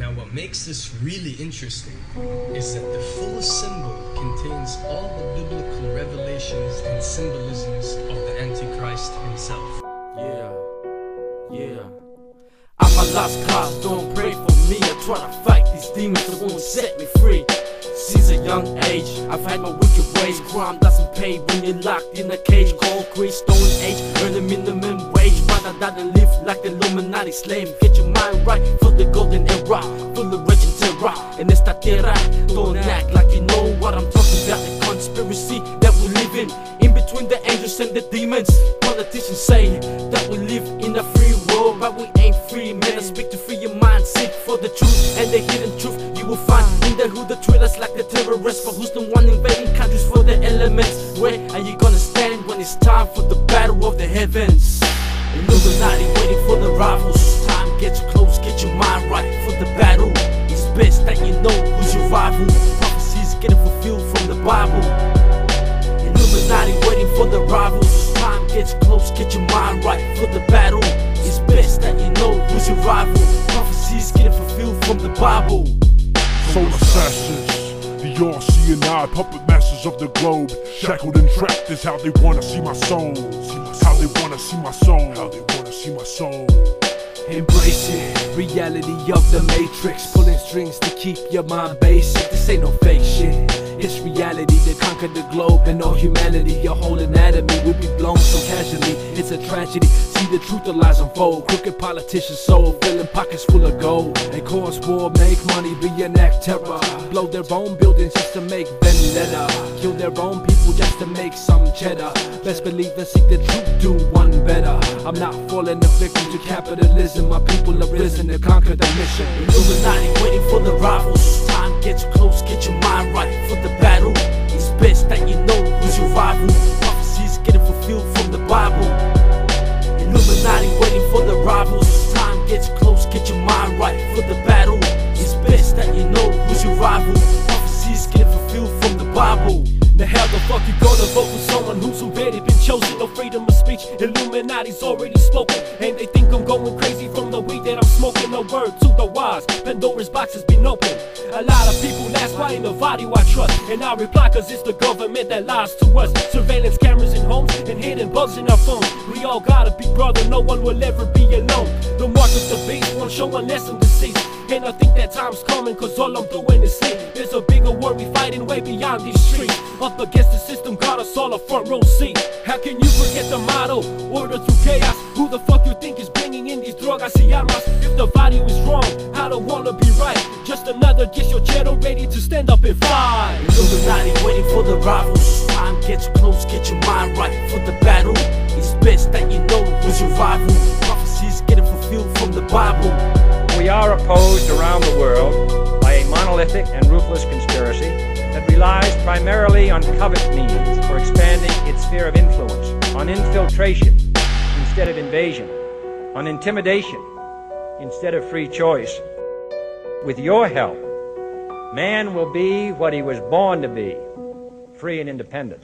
Now, what makes this really interesting is that the full symbol contains all the biblical revelations and symbolisms of the Antichrist himself. Yeah, yeah. I'm a lost cause, don't pray for me. I try to fight these demons that won't set me free. Since a young age, I've had my wicked ways. Crime doesn't pay when you're locked in a cage. Concrete, stone age, earn a minimum wage. Rather than live like the Illuminati slave. Get your mind right for the golden era. Full of rage and terror. And esta tierra, don't act like you know what I'm talking about. The conspiracy that we live in. In between the angels and the demons. Politicians say that we live in a free world, but we ain't free. Man, I speak to free your mind, seek for the truth and the hidden truth you will find in the hood. The treat us like the terrorists, but who's the one invading countries for the elements? Where are you gonna stand when it's time for the battle of the heavens? Illuminati waiting for the rivals. Time gets close, get your mind right for the battle. It's best that you know who's your rival. Prophecies getting fulfilled from the Bible. Illuminati waiting for the rivals. Time gets close, get your mind right for the battle. It's best that you know who's your rival. Prophecies getting fulfilled from the Bible. Soul assassins, the all-seeing eye, puppet masters of the globe. Shackled and trapped is how they wanna see my soul. How they wanna see my soul. How they wanna see my soul. Embrace it, reality of the matrix Pulling strings to keep your mind basic This ain't no fake shit It's reality that conquered the globe and all humanity Your whole anatomy. Will be blown so casually It's a tragedy, see the truth of lies unfold. Crooked politicians soul, filling pockets full of gold. They cause war, make money, reenact terror. Blow their own buildings just to make vendetta. Kill their own people just to make some cheddar. Best believe and seek the truth, do one better. I'm not falling a victim to capitalism. My people have risen to conquer the mission. Illuminati waiting for the rivals. Time gets close, Illuminati waiting for the rivals. Time gets close, get your mind right for the battle. It's best that you know who's your rival. Prophecies getting fulfilled from the Bible. Now how the fuck you gonna vote for someone who's already been chosen? No freedom of speech, Illuminati's already spoken And they think I'm going crazy from the weed that I'm smoking A word to the wise, Pandora's box has been opened A lot of people ask why in the nobody I trust And I reply cause it's the government that lies to us Surveillance cameras in homes and hidden bugs in our phones all gotta be brother, no one will ever be alone. The mark of the beast won't show unless I'm deceased and I think that time's coming cause all I'm doing is sleep. There's a bigger war we fighting way beyond these streets. Up against the system got us all a front row seat. How can you forget the motto? Order through chaos Who the fuck you think is bringing in these drogas y armas? If the value is wrong, I don't wanna be right. Just another cheddar ready to stand up and fight. Illuminati waiting for the rivals. Time gets close, get your mind right for the battle. It's best that you know your rival. Prophecies getting fulfilled from the Bible. We are opposed around the world by a monolithic and ruthless conspiracy that relies primarily on covert means for expanding its sphere of influence, on infiltration instead of invasion, on intimidation instead of free choice. With your help, man will be what he was born to be free and independent.